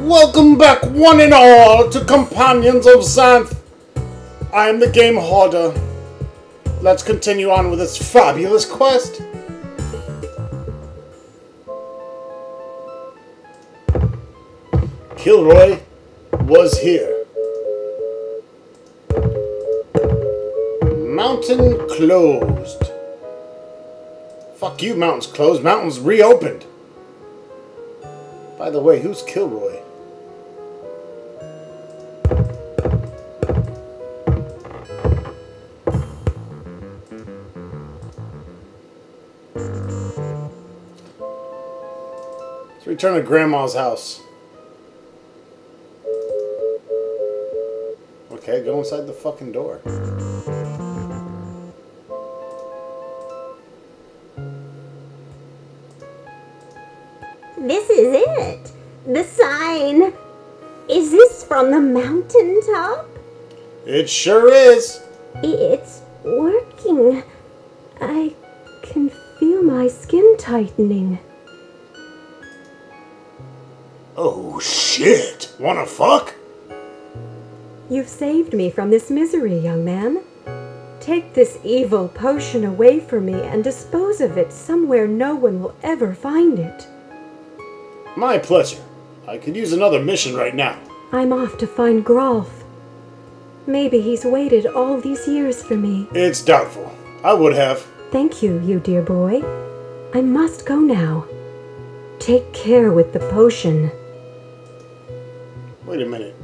Welcome back, one and all, to Companions of Xanth. I am the Game Hoarder. Let's continue on with this fabulous quest. Kilroy was here. Mountain closed. Fuck you, mountain's closed. Mountain's reopened. By the way, who's Kilroy? Return to Grandma's house. Okay, go inside the fucking door. This is it. The sign. Is this from the mountaintop? It sure is. It's working. I can feel my skin tightening. Oh shit! Wanna fuck? You've saved me from this misery, young man. Take this evil potion away from me and dispose of it somewhere no one will ever find it. My pleasure. I could use another mission right now. I'm off to find Grolf. Maybe he's waited all these years for me. It's doubtful. I would have. Thank you, you dear boy. I must go now. Take care with the potion. Wait a minute.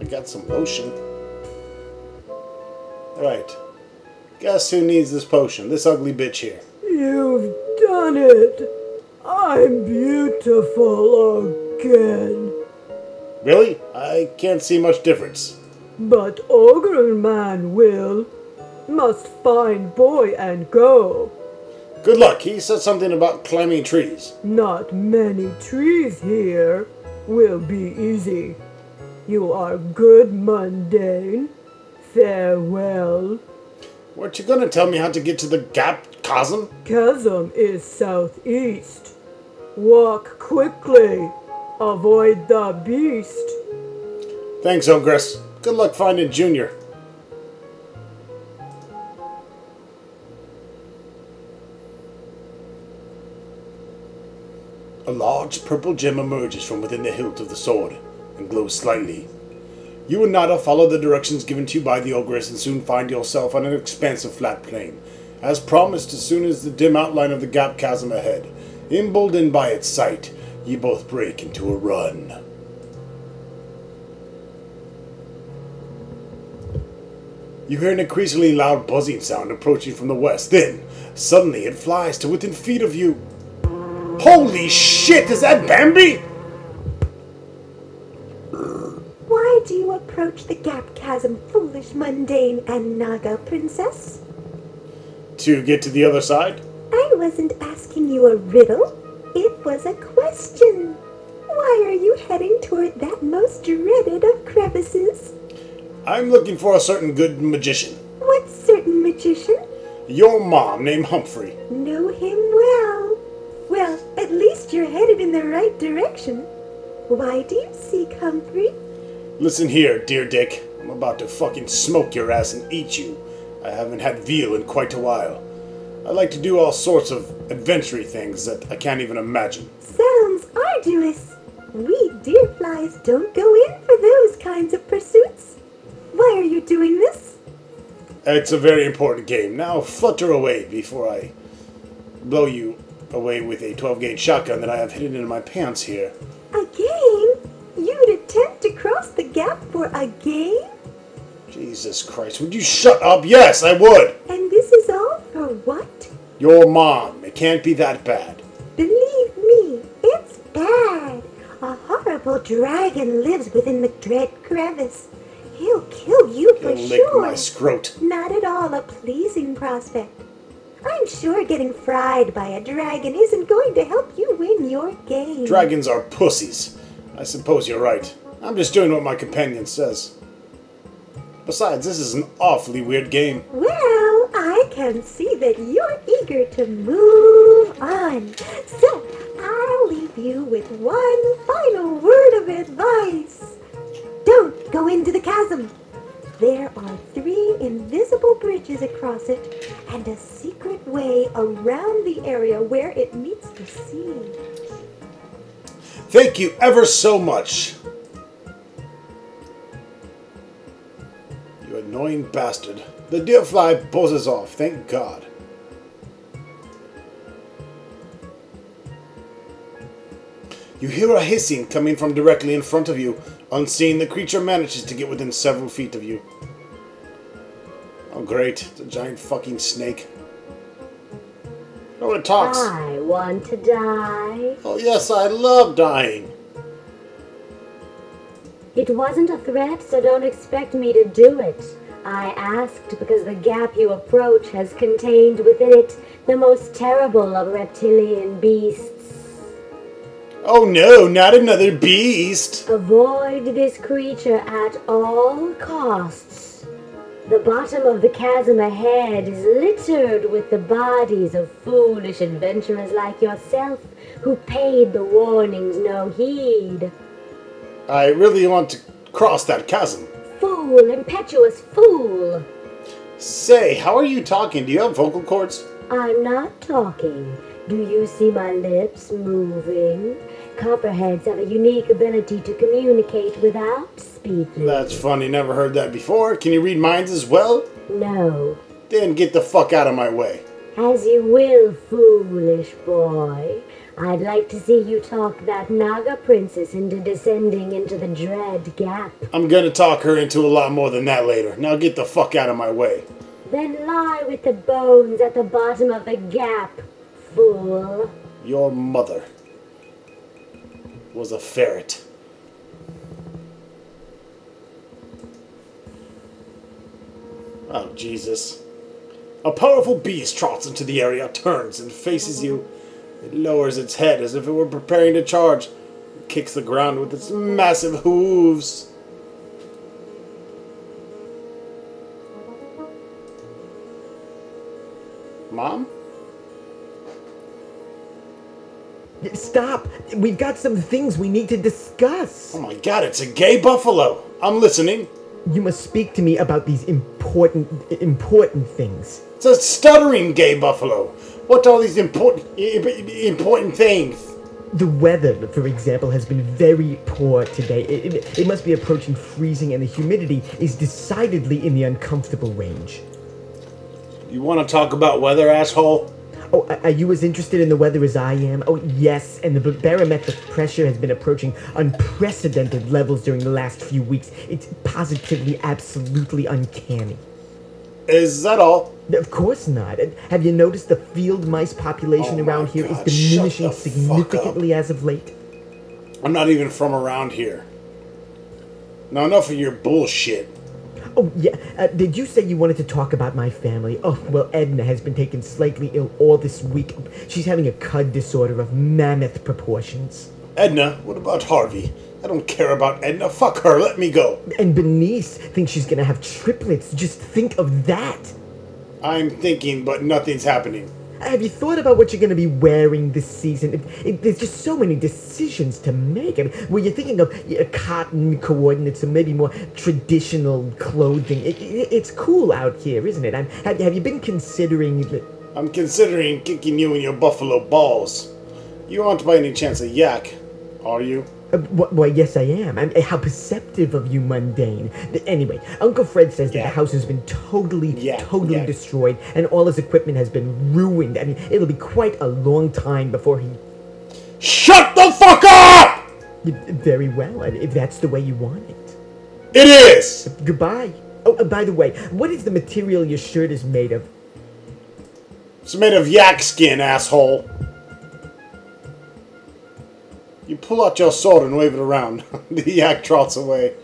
I got some lotion. Right. Guess who needs this potion? This ugly bitch here. You've done it. I'm beautiful again. Really? I can't see much difference. But Ogre Man will. Must find boy and go. Good luck. He said something about climbing trees. Not many trees here. Will be easy. You are good mundane. Farewell. Weren't you gonna tell me how to get to the gap chasm? Chasm is southeast. Walk quickly. Avoid the beast. Thanks, Ogress. Good luck finding Junior. A large purple gem emerges from within the hilt of the sword and glows slightly. You and Nada follow the directions given to you by the Ogress and soon find yourself on an expansive flat plain. As promised, as soon as the dim outline of the gap chasm ahead, emboldened by its sight, ye both break into a run. You hear an increasingly loud buzzing sound approaching from the west. Then, suddenly, it flies to within feet of you. Holy shit, is that Bambi? Why do you approach the gap chasm, foolish, mundane, and Naga princess? To get to the other side? I wasn't asking you a riddle. It was a question. Why are you heading toward that most dreaded of crevices? I'm looking for a certain good magician. What certain magician? Your mom, named Humphrey. Know him well. Well, at least you're headed in the right direction. Why do you seek Humphrey? Listen here, dear Dick. I'm about to fucking smoke your ass and eat you. I haven't had veal in quite a while. I like to do all sorts of adventury things that I can't even imagine. Sounds arduous. We deer flies don't go in for those kinds of pursuits. Why are you doing this? It's a very important game. Now flutter away before I blow you away with a 12 gauge shotgun that I have hidden in my pants here. A game? You'd attempt to cross the gap for a game? Jesus Christ, would you shut up? Yes, I would! And this is all for what? Your mom. It can't be that bad. Believe me, it's bad. A horrible dragon lives within the dread crevice. He'll kill you for He'll lick sure. my scrot. Not at all a pleasing prospect. I'm sure getting fried by a dragon isn't going to help you win your game. Dragons are pussies. I suppose you're right. I'm just doing what my companion says. Besides, this is an awfully weird game. Well, I can see that you're eager to move on. So, I'll leave you with one final word of advice. Don't go into the chasm. There are three invisible bridges across it and a secret way around the area where it meets the sea. Thank you ever so much. You annoying bastard. The deer fly buzzes off, thank God. You hear a hissing coming from directly in front of you. Unseen, the creature manages to get within several feet of you. Oh, great. It's a giant fucking snake. Oh, it talks. I want to die. Oh, yes, I love dying. It wasn't a threat, so don't expect me to do it. I asked because the gap you approach has contained within it the most terrible of reptilian beasts. Oh no, not another beast! Avoid this creature at all costs. The bottom of the chasm ahead is littered with the bodies of foolish adventurers like yourself who paid the warnings no heed. I really want to cross that chasm. Fool, impetuous fool! Say, how are you talking? Do you have vocal cords? I'm not talking. Do you see my lips moving? Copperheads have a unique ability to communicate without speaking. That's funny, never heard that before. Can you read minds as well? No. Then get the fuck out of my way. As you will, foolish boy. I'd like to see you talk that Naga princess into descending into the dread gap. I'm gonna talk her into a lot more than that later. Now get the fuck out of my way. Then lie with the bones at the bottom of the gap, fool. Your mother was a ferret. Oh, Jesus. A powerful beast trots into the area, turns, and faces you. It lowers its head as if it were preparing to charge. It kicks the ground with its massive hooves. Mom? Stop! We've got some things we need to discuss. Oh my god, it's a gay buffalo. I'm listening. You must speak to me about these important, important things. It's a stuttering gay buffalo. What are these important, important things? The weather, for example, has been very poor today. It, it, it must be approaching freezing, and the humidity is decidedly in the uncomfortable range. You want to talk about weather, asshole? Oh, are you as interested in the weather as I am? Oh, yes, and the barometric pressure has been approaching unprecedented levels during the last few weeks. It's positively, absolutely uncanny. Is that all? Of course not. Uh, have you noticed the field mice population Oh around here is God, diminishing the fuck significantly as of late? I'm not even from around here. Now, enough of your bullshit. Oh, yeah. Uh, did you say you wanted to talk about my family? Oh, well, Edna has been taken slightly ill all this week. She's having a cud disorder of mammoth proportions. Edna, what about Harvey? I don't care about Edna. Fuck her. Let me go. And Benice thinks she's gonna have triplets. Just think of that. I'm thinking, but nothing's happening. Have you thought about what you're going to be wearing this season? It, it, there's just so many decisions to make. I mean, were you thinking of uh, cotton coordinates or maybe more traditional clothing? It, it, it's cool out here, isn't it? I'm, have, have you been considering? I'm considering kicking you in your buffalo balls. You aren't by any chance a yak, are you? Uh, why, yes, I am. I'm, uh, how perceptive of you, mundane. Anyway, Uncle Fred says that the house has been totally, Yeah, totally yeah. destroyed, and all his equipment has been ruined. I mean, it'll be quite a long time before he. Shut the fuck up! Very well, and if that's the way you want it. It is! Goodbye. Oh, uh, by the way, what is the material your shirt is made of? It's made of yak skin, asshole. You pull out your sword and wave it around. the yak trots away.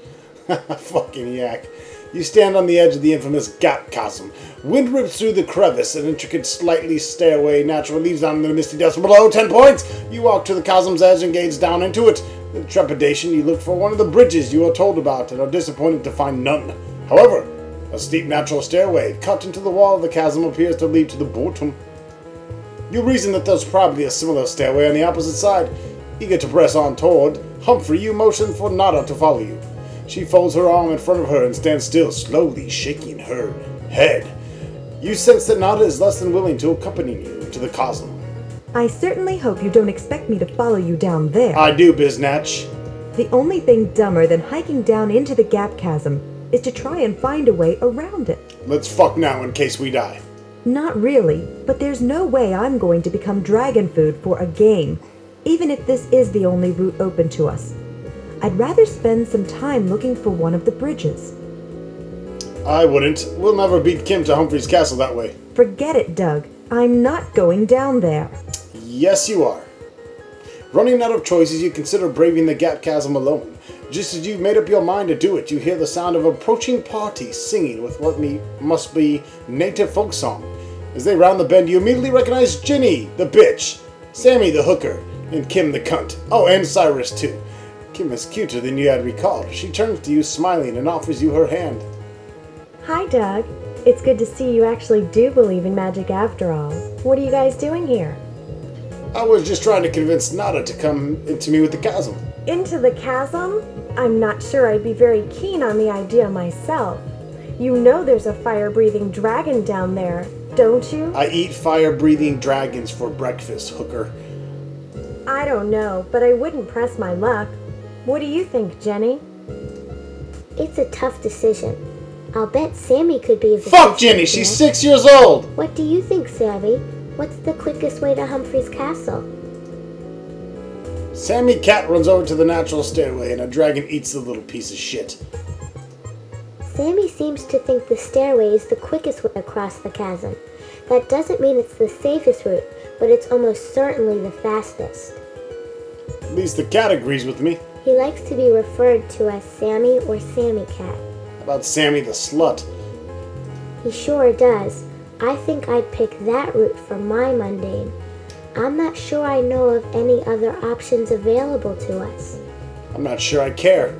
Fucking yak. You stand on the edge of the infamous gap chasm. Wind rips through the crevice. An intricate, slightly stairway natural leads down into the misty depths below. Ten points! You walk to the chasm's edge and gaze down into it. With trepidation, you look for one of the bridges you are told about and are disappointed to find none. However, a steep natural stairway cut into the wall of the chasm appears to lead to the bottom. You reason that there's probably a similar stairway on the opposite side. Eager to press on toward Humphrey, you motion for Nada to follow you. She folds her arm in front of her and stands still, slowly shaking her head. You sense that Nada is less than willing to accompany you to the chasm. I certainly hope you don't expect me to follow you down there. I do, Biznatch. The only thing dumber than hiking down into the gap chasm is to try and find a way around it. Let's fuck now in case we die. Not really, but there's no way I'm going to become dragon food for a game, even if this is the only route open to us. I'd rather spend some time looking for one of the bridges. I wouldn't. We'll never beat Kim to Humphrey's castle that way. Forget it, Doug. I'm not going down there. Yes, you are. Running out of choices, you consider braving the gap chasm alone. Just as you've made up your mind to do it, you hear the sound of approaching parties singing with what me must be native folk song. As they round the bend, you immediately recognize Jenny, the bitch, Sammy, the hooker, and Kim, the cunt. Oh, and Cyrus, too. Kim is cuter than you had recalled. She turns to you smiling and offers you her hand. Hi, Doug. It's good to see you actually do believe in magic after all. What are you guys doing here? I was just trying to convince Nada to come into me with the chasm. Into the chasm? I'm not sure I'd be very keen on the idea myself. You know there's a fire breathing dragon down there, don't you? I eat fire breathing dragons for breakfast, hooker. I don't know, but I wouldn't press my luck. What do you think, Jenny? It's a tough decision. I'll bet Sammy could be of Fuck Jenny, here. she's six years old! What do you think, Sammy? What's the quickest way to Humphrey's castle? Sammy Cat runs over to the natural stairway and a dragon eats the little piece of shit. Sammy seems to think the stairway is the quickest way across the chasm. That doesn't mean it's the safest route, but it's almost certainly the fastest. At least the cat agrees with me. He likes to be referred to as Sammy or Sammy Cat. About Sammy the slut. He sure does. I think I'd pick that route for my mundane. I'm not sure I know of any other options available to us. I'm not sure I care.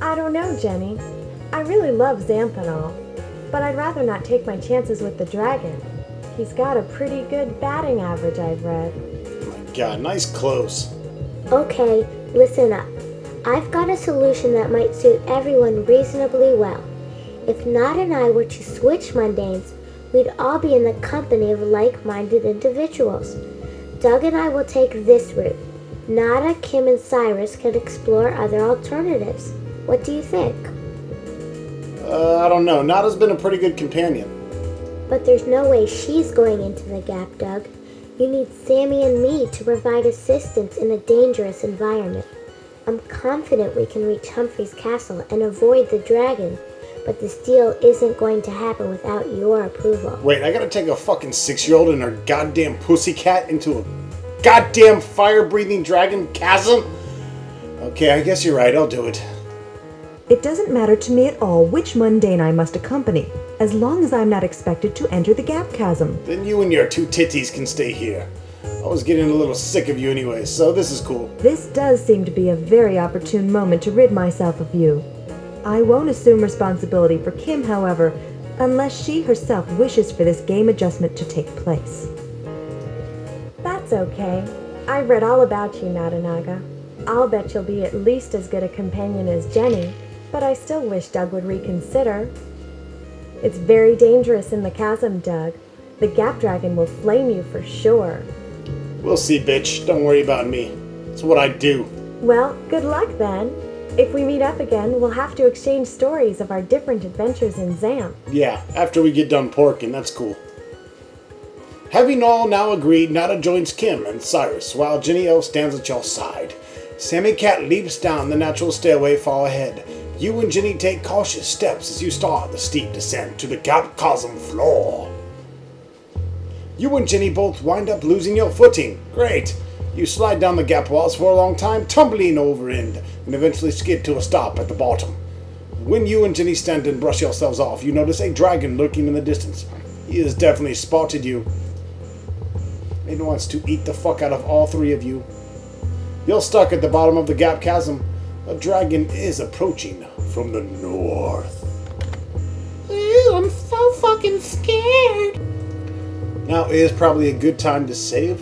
I don't know, Jenny. I really love Zamphanol, but I'd rather not take my chances with the dragon. He's got a pretty good batting average, I've read. My god, nice clothes. Okay, listen up. I've got a solution that might suit everyone reasonably well. If Nod and I were to switch mundanes, we'd all be in the company of like minded individuals. Doug and I will take this route. Nada, Kim, and Cyrus can explore other alternatives. What do you think? Uh, I don't know. Nada's been a pretty good companion. But there's no way she's going into the gap, Doug. You need Sammy and me to provide assistance in a dangerous environment. I'm confident we can reach Humphrey's castle and avoid the dragon, but this deal isn't going to happen without your approval. Wait, I gotta take a fucking six year old and her goddamn pussycat into a goddamn fire breathing dragon chasm? Okay, I guess you're right. I'll do it. It doesn't matter to me at all which mundane I must accompany, as long as I'm not expected to enter the gap chasm. Then you and your two titties can stay here. I was getting a little sick of you anyway, so this is cool. This does seem to be a very opportune moment to rid myself of you. I won't assume responsibility for Kim, however, unless she herself wishes for this game adjustment to take place. That's okay. I read all about you, Nada Naga. I'll bet you'll be at least as good a companion as Jenny, but I still wish Doug would reconsider. It's very dangerous in the chasm, Doug. The Gap Dragon will flame you for sure. We'll see, bitch. Don't worry about me. It's what I do. Well, good luck then. If we meet up again, we'll have to exchange stories of our different adventures in Zam. Yeah, after we get done porking, that's cool. Having all now agreed, Nada joins Kim and Cyrus, while Jenny O stands at your side. Sammy Cat leaps down the natural stairway far ahead. You and Jenny take cautious steps as you start the steep descent to the Gap Chasm floor. You and Jenny both wind up losing your footing. Great. You slide down the gap walls for a long time, tumbling over end, and eventually skid to a stop at the bottom. When you and Jenny stand and brush yourselves off, you notice a dragon lurking in the distance. He has definitely spotted you and wants to eat the fuck out of all three of you. You're stuck at the bottom of the gap chasm. A dragon is approaching from the north. Ooh, I'm so fucking scared. Now is probably a good time to save.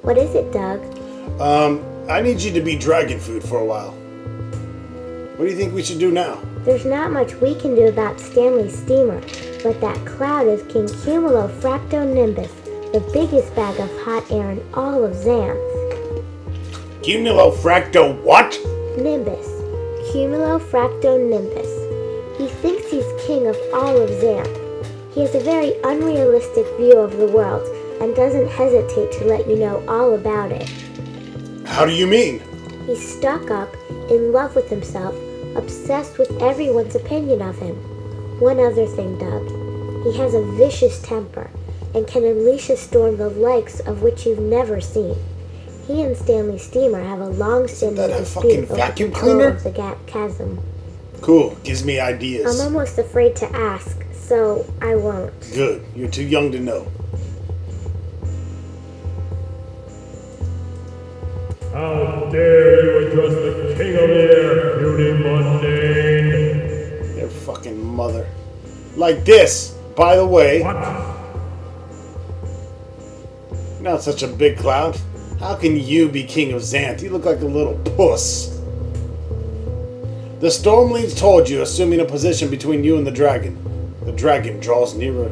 What is it, Doug? Um, I need you to be dragon food for a while. What do you think we should do now? There's not much we can do about Stanley's steamer, but that cloud is King Cumulo Fractonimbus, the biggest bag of hot air in all of Xanth. Cumulo fracto what? Nimbus. Cumulo Fractonimbus. He thinks he's king of all of Xanth. He has a very unrealistic view of the world and doesn't hesitate to let you know all about it. How do you mean? He's stuck up, in love with himself, obsessed with everyone's opinion of him. One other thing, Doug. He has a vicious temper and can unleash a storm the likes of which you've never seen. He and Stanley Steamer have a long-standing that a dispute fucking over vacuum control cleaner? of the Gap Chasm. Cool, gives me ideas. I'm almost afraid to ask, so I won't. Good, you're too young to know. How dare you address the king of the air, puny mundane? Their fucking mother. Like this, by the way. What? Not such a big cloud. How can you be king of Xanth? You look like a little puss. The storm leads toward you, assuming a position between you and the dragon. The dragon draws nearer.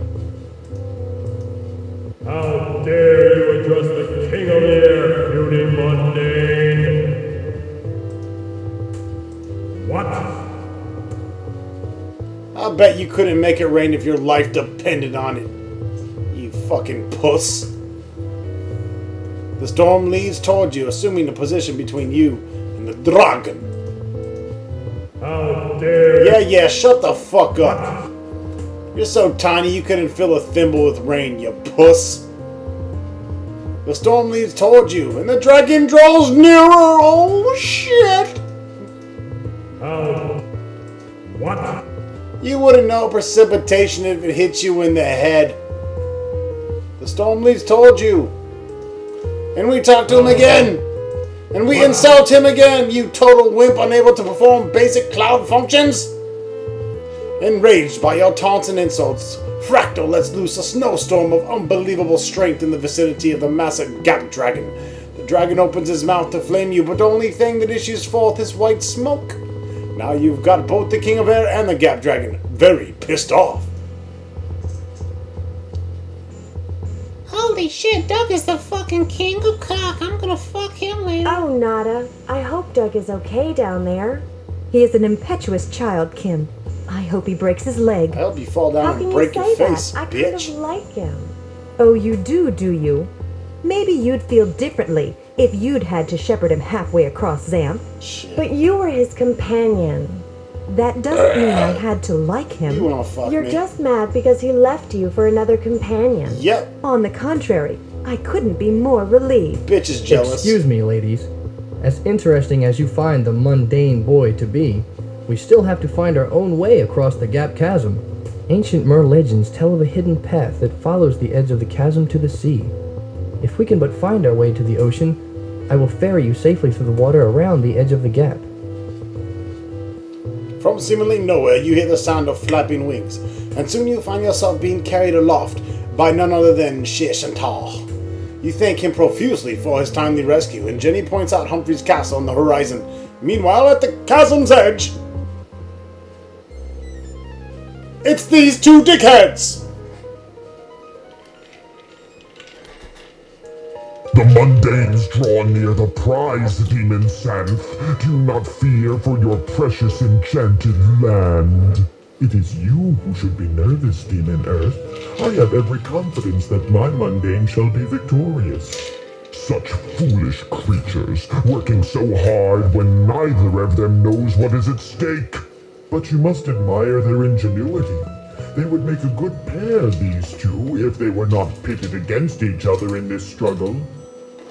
How dare you address the king of air, bet you couldn't make it rain if your life depended on it. You fucking puss. The storm leaves toward you, assuming the position between you and the dragon. How dare Yeah, yeah, shut the fuck up. You're so tiny you couldn't fill a thimble with rain, you puss. The storm leaves toward you, and the dragon draws nearer. Oh shit! How? What? You wouldn't know precipitation if it hit you in the head. The storm leads told you. And we talk to him oh. again. And we insult him again, you total wimp unable to perform basic cloud functions. Enraged by your taunts and insults, Fracto lets loose a snowstorm of unbelievable strength in the vicinity of the massive Gap Dragon. The dragon opens his mouth to flame you, but the only thing that issues forth is white smoke. Now you've got both the King of Air and the Gap Dragon very pissed off. Holy shit, Doug is the fucking king of cock. I'm gonna fuck him later. Oh, Nada. I hope Doug is okay down there. He is an impetuous child, Kim. I hope he breaks his leg. I hope you fall down How and can you break say your face, that? I kind of like him. Oh, you do, do you? Maybe you'd feel differently if you'd had to shepherd him halfway across Xanth. Shit. But you were his companion. That doesn't mean I had to like him. You him. wanna fuck You're me? just mad because he left you for another companion. Yep, On the contrary, I couldn't be more relieved. bitch is jealous. Excuse me, ladies. As interesting as you find the mundane boy to be, we still have to find our own way across the Gap Chasm. Ancient Mer legends tell of a hidden path that follows the edge of the chasm to the sea. If we can but find our way to the ocean, I will ferry you safely through the water around the edge of the gap. From seemingly nowhere, you hear the sound of flapping wings, and soon you find yourself being carried aloft by none other than Sher Shantar. You thank him profusely for his timely rescue, and Jenny points out Humphrey's castle on the horizon. Meanwhile, at the chasm's edge, it's these two dickheads! The mundanes draw near the prize, Demon Xanth. Do not fear for your precious enchanted land. It is you who should be nervous, Demon Earth. I have every confidence that my mundane shall be victorious. Such foolish creatures, working so hard when neither of them knows what is at stake. But you must admire their ingenuity. They would make a good pair, these two, if they were not pitted against each other in this struggle.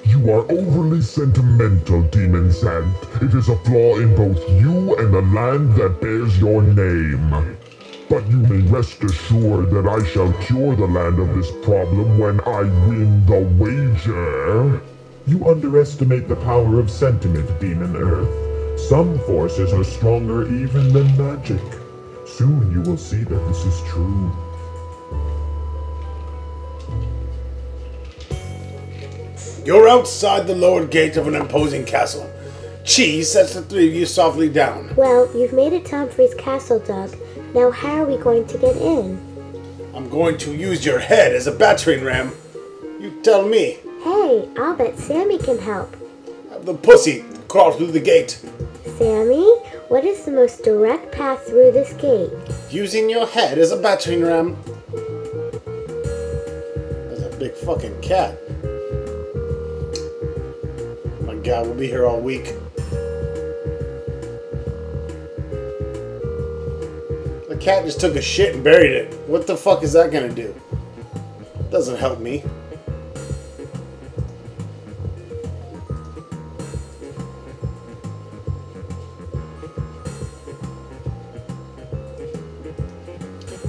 You are overly sentimental, Demon Xanth. It is a flaw in both you and the land that bears your name. But you may rest assured that I shall cure the land of this problem when I win the wager. You underestimate the power of sentiment, Demon Earth. Some forces are stronger even than magic. Soon you will see that this is true. You're outside the lowered gate of an imposing castle. Cheese sets the three of you softly down. Well, you've made it to Humphrey's castle, Doug. Now, how are we going to get in? I'm going to use your head as a battering ram. You tell me. Hey, I'll bet Sammy can help. Have the pussy crawl through the gate. Sammy, what is the most direct path through this gate? Using your head as a battering ram. There's a big fucking cat. God, we'll be here all week. The cat just took a shit and buried it. What the fuck is that gonna do? Doesn't help me.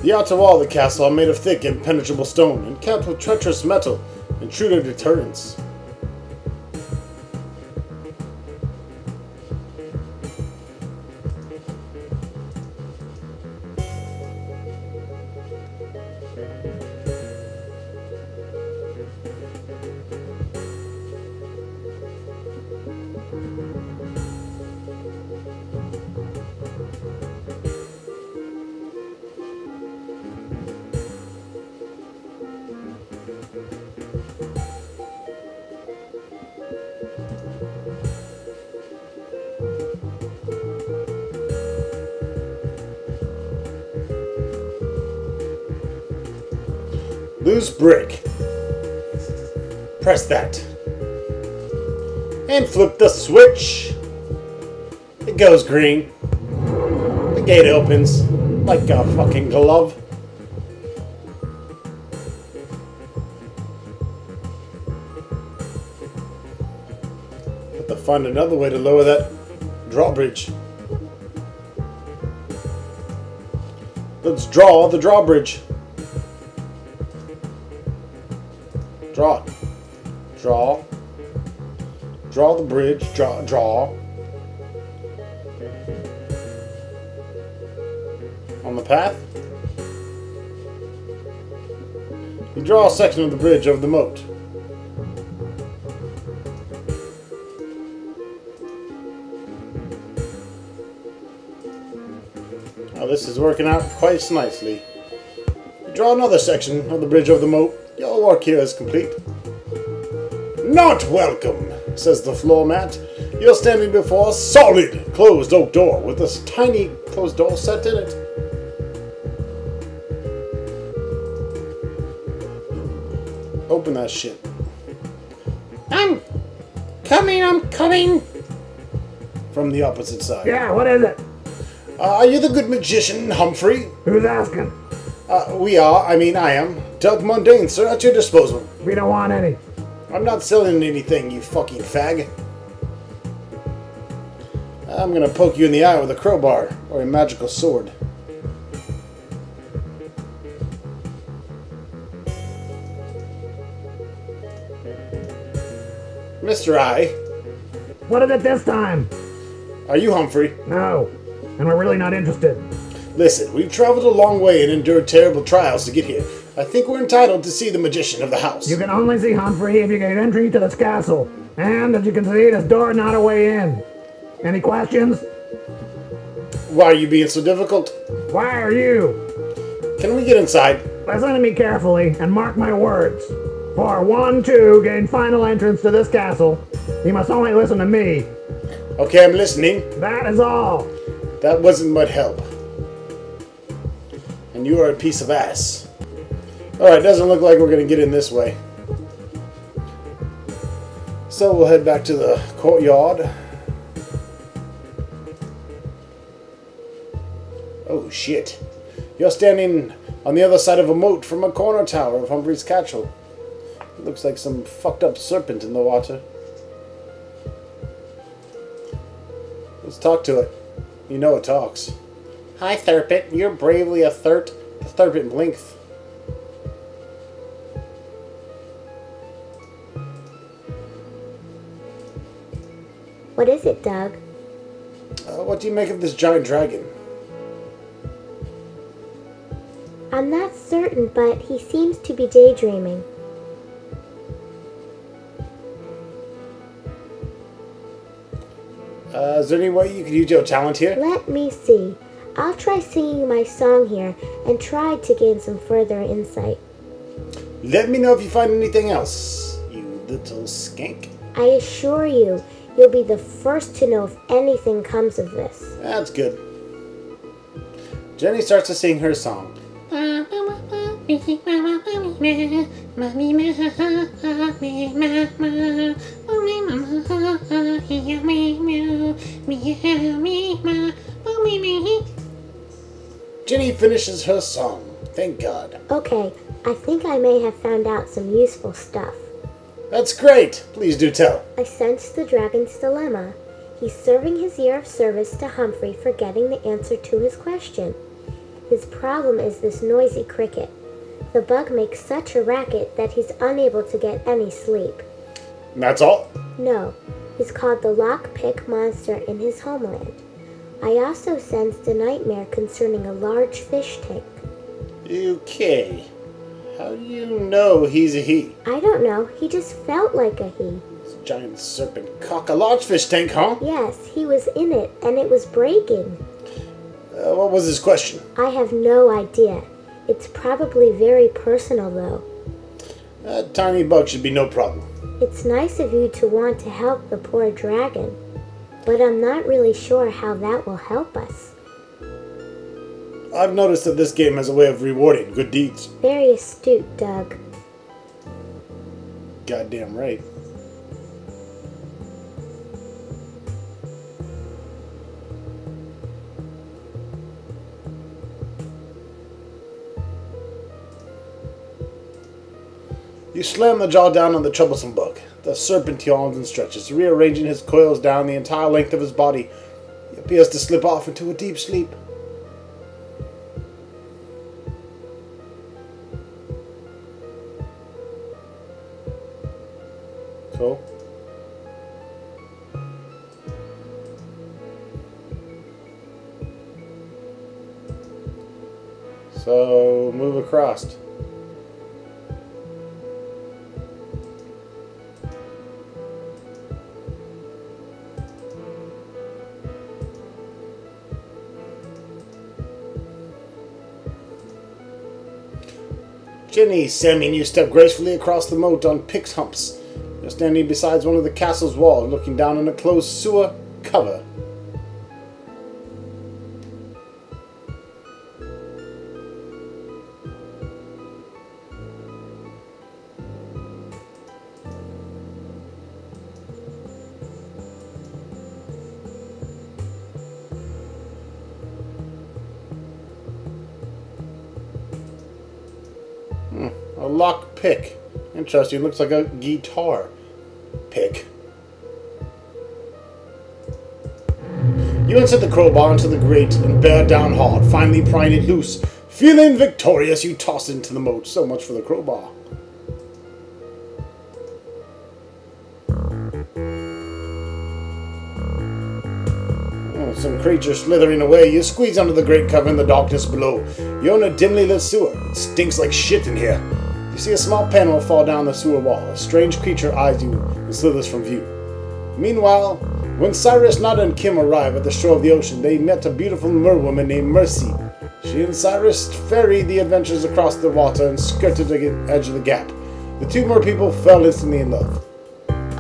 The outer wall of the castle are made of thick, impenetrable stone, and capped with treacherous metal, intruder deterrents. Loose brick. Press that. And flip the switch. It goes green. The gate opens like a fucking glove. Have to find another way to lower that drawbridge. Let's draw the drawbridge. Draw. Draw the bridge. Draw. Draw. On the path. You draw a section of the bridge over the moat. Now this is working out quite nicely. You draw another section of the bridge over the moat. Your work here is complete. Not welcome, says the floor mat. You're standing before a solid closed oak door with this tiny closed door set in it. Open that shit. I'm coming, I'm coming. From the opposite side. Yeah, what is it? Uh, are you the good magician, Humphrey? Who's asking? Uh, we are, I mean, I am. Doug Mundane, sir, at your disposal. We don't want any. I'm not selling anything, you fucking fag. I'm gonna poke you in the eye with a crowbar or a magical sword. Mr. I, What is it this time? are you Humphrey? No. And we're really not interested. Listen, we've traveled a long way and endured terrible trials to get here. I think we're entitled to see the magician of the house. You can only see Humphrey if you get entry to this castle. And as you can see, this door not a way in. Any questions? Why are you being so difficult? Why are you? Can we get inside? Listen to me carefully and mark my words. For one, two, gain final entrance to this castle. You must only listen to me. Okay, I'm listening. That is all. That wasn't much help. And you are a piece of ass. Alright, doesn't look like we're gonna get in this way. So we'll head back to the courtyard. Oh shit. You're standing on the other side of a moat from a corner tower of Humphrey's Castle. It looks like some fucked up serpent in the water. Let's talk to it. You know it talks. Hi, Thurpit. You're bravely a thurt. The Thurpit blinkth. What is it, Doug? Uh, what do you make of this giant dragon? I'm not certain, but he seems to be daydreaming. Uh, is there any way you could use your talent here? Let me see. I'll try singing my song here and try to gain some further insight. Let me know if you find anything else, you little skank. I assure you, you'll be the first to know if anything comes of this. That's good. Jenny starts to sing her song. Jenny finishes her song. Thank God. Okay, I think I may have found out some useful stuff. That's great. Please do tell. I sensed the dragon's dilemma. He's serving his year of service to Humphrey for getting the answer to his question. His problem is this noisy cricket. The bug makes such a racket that he's unable to get any sleep. That's all? No, he's called the lockpick monster in his homeland. I also sensed a nightmare concerning a large fish tank. Okay. How do you know he's a he? I don't know, he just felt like a he. This giant serpent cock, a large fish tank, huh? Yes, he was in it, and it was breaking. Uh, what was his question? I have no idea. It's probably very personal, though. That tiny bug should be no problem. It's nice of you to want to help the poor dragon, but I'm not really sure how that will help us. I've noticed that this game has a way of rewarding good deeds. Very astute, Doug. Goddamn right. You slam the jaw down on the troublesome bug. The serpent yawns and stretches, rearranging his coils down the entire length of his body. He appears to slip off into a deep sleep. So move across. Jenny, Sammy, you step gracefully across the moat on Pick's humps. Standing beside one of the castle's walls, looking down on a closed sewer cover. Hmm, a lock pick. Interesting. Looks like a guitar You insert the crowbar into the grate and bear down hard, finally prying it loose. Feeling victorious, you toss it into the moat. So much for the crowbar. Oh, some creature slithering away. You squeeze under the grate cover in the darkness below. You're in a dimly lit sewer. It stinks like shit in here. You see a small panel fall down the sewer wall. A strange creature eyes you and slithers from view. Meanwhile, when Cyrus, Nada, and Kim arrive at the shore of the ocean, they met a beautiful merwoman named Mercy. She and Cyrus ferried the adventures across the water and skirted the edge of the gap. The two mer people fell instantly in love.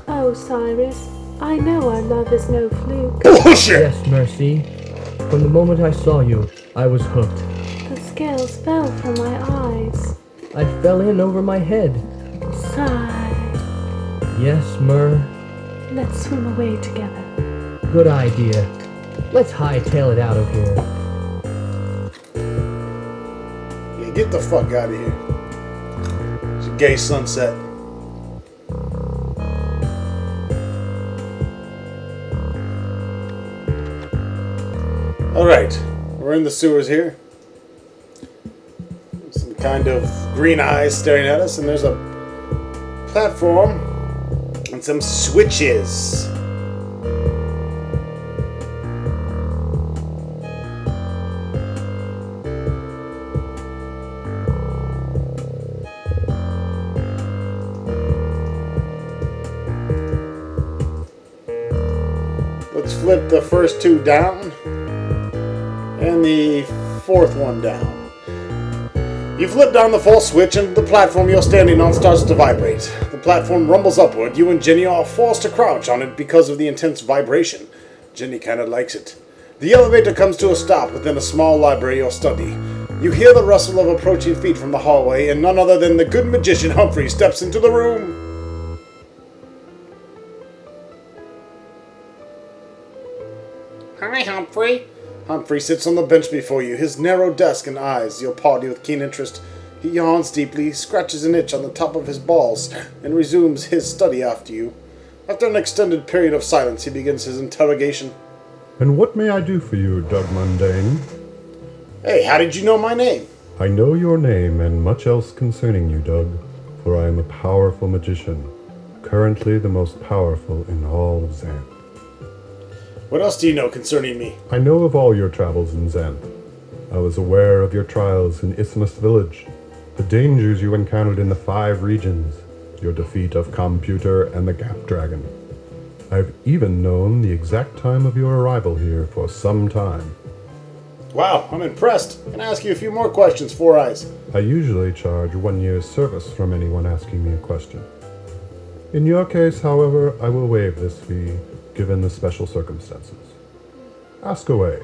Oh, Cyrus, I know our love is no fluke. Oh, Bullshit! Yes, Mercy. From the moment I saw you, I was hooked. The scales fell from my eyes. I fell in over my head. Sigh. Yes, Mer. Let's swim away together. Good idea. Let's hightail it out of here. Yeah, get the fuck out of here. It's a gay sunset. Alright, we're in the sewers here. Some kind of green eyes staring at us, and there's a platform and some switches. Flip the first two down and the fourth one down. You flip down the full switch and the platform you're standing on starts to vibrate. The platform rumbles upward. You and Jenny are forced to crouch on it because of the intense vibration. Jenny kinda likes it. The elevator comes to a stop within a small library or study. You hear the rustle of approaching feet from the hallway, and none other than the good magician Humphrey steps into the room. Humphrey. Humphrey sits on the bench before you, his narrow desk and eyes your party with keen interest. He yawns deeply, scratches an itch on the top of his balls, and resumes his study after you. After an extended period of silence, he begins his interrogation. And what may I do for you, Doug Mundane? Hey, how did you know my name? I know your name and much else concerning you, Doug, for I am a powerful magician, currently the most powerful in all of Xanth. What else do you know concerning me? I know of all your travels in Xanth. I was aware of your trials in Isthmus Village, the dangers you encountered in the five regions, your defeat of Computer and the Gap Dragon. I've even known the exact time of your arrival here for some time. Wow, I'm impressed. Can I ask you a few more questions, Four Eyes? I usually charge one year's service from anyone asking me a question. In your case, however, I will waive this fee, given the special circumstances. Ask away.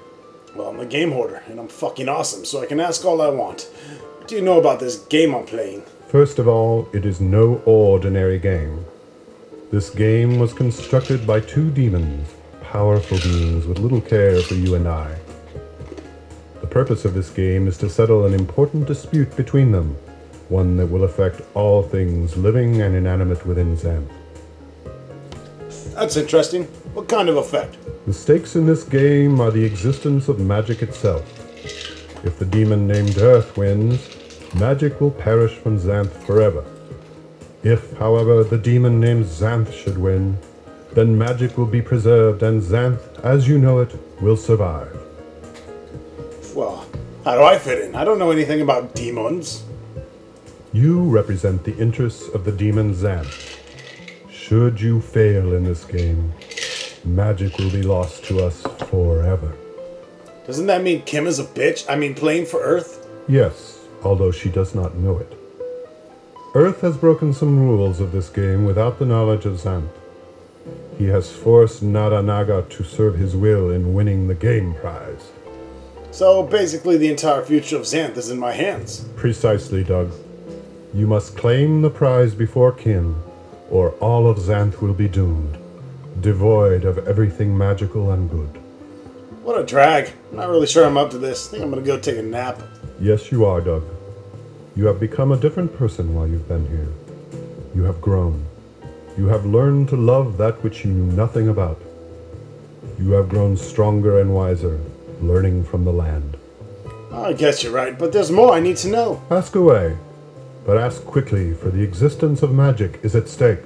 Well, I'm a game hoarder, and I'm fucking awesome, so I can ask all I want. What do you know about this game I'm playing? First of all, it is no ordinary game. This game was constructed by two demons, powerful beings with little care for you and I. The purpose of this game is to settle an important dispute between them, one that will affect all things living and inanimate within Xanth. That's interesting. What kind of effect? The stakes in this game are the existence of magic itself. If the demon named Earth wins, magic will perish from Xanth forever. If, however, the demon named Xanth should win, then magic will be preserved and Xanth, as you know it, will survive. Well, how do I fit in? I don't know anything about demons. You represent the interests of the demon Xanth. Should you fail in this game, magic will be lost to us forever. Doesn't that mean Kim is a bitch? I mean, playing for Earth? Yes, although she does not know it. Earth has broken some rules of this game without the knowledge of Xanth. He has forced Nada Naga to serve his will in winning the game prize. So basically, the entire future of Xanth is in my hands. Precisely, Doug. You must claim the prize before Kim, or all of Xanth will be doomed, devoid of everything magical and good. What a drag. I'm not really sure I'm up to this. I think I'm gonna go take a nap. Yes, you are, Doug. You have become a different person while you've been here. You have grown. You have learned to love that which you knew nothing about. You have grown stronger and wiser, learning from the land. I guess you're right, but there's more I need to know. Ask away, but ask quickly, for the existence of magic is at stake.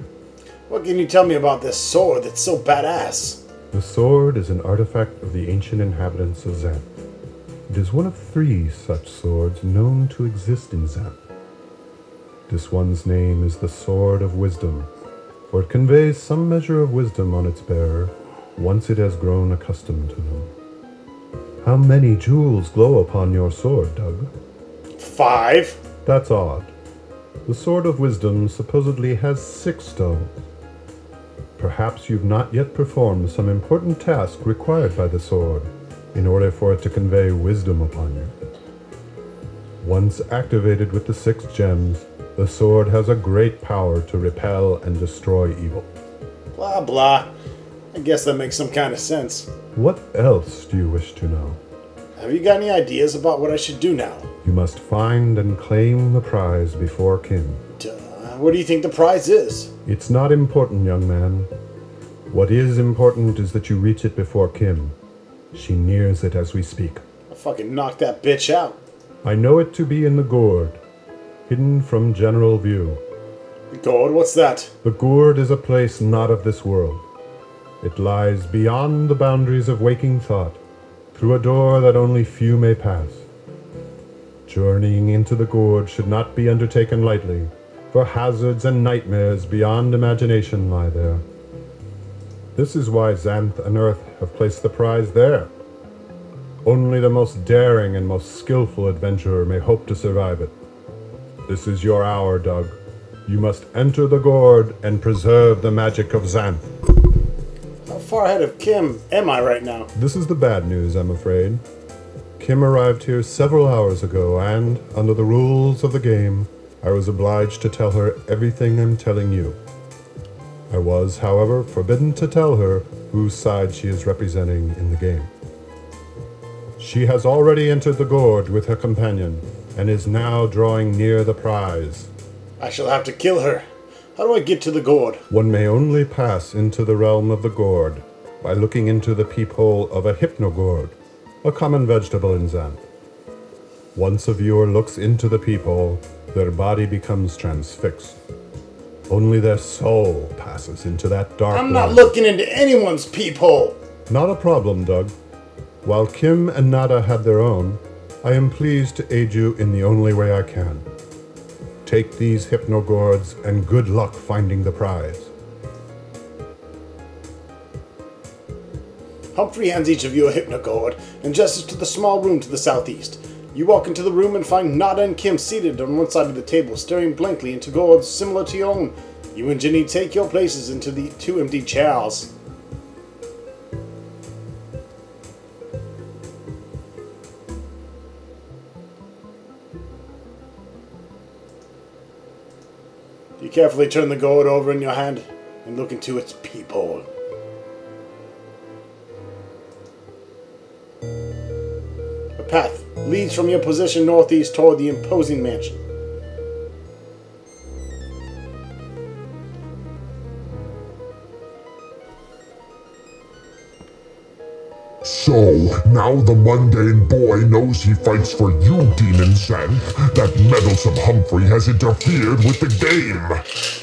What can you tell me about this sword that's so badass? The sword is an artifact of the ancient inhabitants of Xanth. It is one of three such swords known to exist in Xanth. This one's name is the Sword of Wisdom, for it conveys some measure of wisdom on its bearer once it has grown accustomed to them. How many jewels glow upon your sword, Doug? Five? That's odd. The Sword of Wisdom supposedly has six stones. Perhaps you've not yet performed some important task required by the sword in order for it to convey wisdom upon you. Once activated with the six gems, the sword has a great power to repel and destroy evil. Blah blah. I guess that makes some kind of sense. What else do you wish to know? Have you got any ideas about what I should do now? You must find and claim the prize before Kim. Duh. What do you think the prize is? It's not important, young man. What is important is that you reach it before Kim. She nears it as we speak. I'll fucking knock that bitch out. I know it to be in the gourd, hidden from general view. The gourd? What's that? The gourd is a place not of this world. It lies beyond the boundaries of waking thought, through a door that only few may pass. Journeying into the gourd should not be undertaken lightly, for hazards and nightmares beyond imagination lie there. This is why Xanth and Earth have placed the prize there. Only the most daring and most skillful adventurer may hope to survive it. This is your hour, Doug. You must enter the gourd and preserve the magic of Xanth. Far ahead of Kim am I right now? This is the bad news, I'm afraid. Kim arrived here several hours ago, and, under the rules of the game, I was obliged to tell her everything I'm telling you. I was, however, forbidden to tell her whose side she is representing in the game. She has already entered the gourd with her companion, and is now drawing near the prize. I shall have to kill her. How do I get to the gourd? One may only pass into the realm of the gourd by looking into the peephole of a hypnogourd, a common vegetable in Xanth. Once a viewer looks into the peephole, their body becomes transfixed. Only their soul passes into that dark. I'm not realm. looking into anyone's peephole. Not a problem, Doug. While Kim and Nada had their own, I am pleased to aid you in the only way I can. Take these hypnogourds and good luck finding the prize. Humphrey hands each of you a hypnogourd and gestures to the small room to the southeast. You walk into the room and find Nada and Kim seated on one side of the table, staring blankly into gourds similar to your own. You and Jenny take your places into the two empty chairs. Carefully turn the gourd over in your hand and look into its peephole. A path leads from your position northeast toward the imposing mansion. So, now the mundane boy knows he fights for you, Demon Xanth. That meddlesome Humphrey has interfered with the game.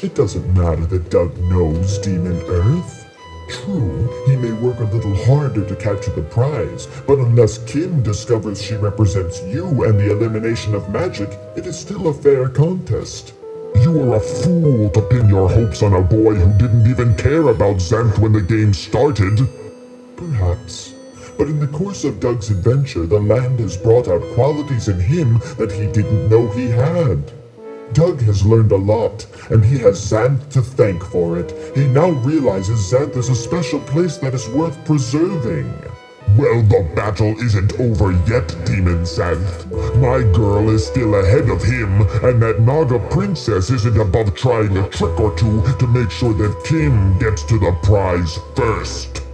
It doesn't matter that Doug knows Demon Earth. True, he may work a little harder to capture the prize, but unless Kim discovers she represents you and the elimination of magic, it is still a fair contest. You are a fool to pin your hopes on a boy who didn't even care about Xanth when the game started. Perhaps. But in the course of Doug's adventure, the land has brought out qualities in him that he didn't know he had. Doug has learned a lot, and he has Xanth to thank for it. He now realizes Xanth is a special place that is worth preserving. Well, the battle isn't over yet, Demon Xanth. My girl is still ahead of him, and that Naga princess isn't above trying a trick or two to make sure that Kim gets to the prize first.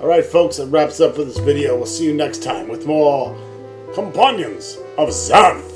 Alright folks, that wraps up for this video. We'll see you next time with more Companions of Xanth.